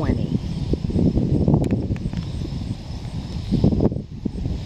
20.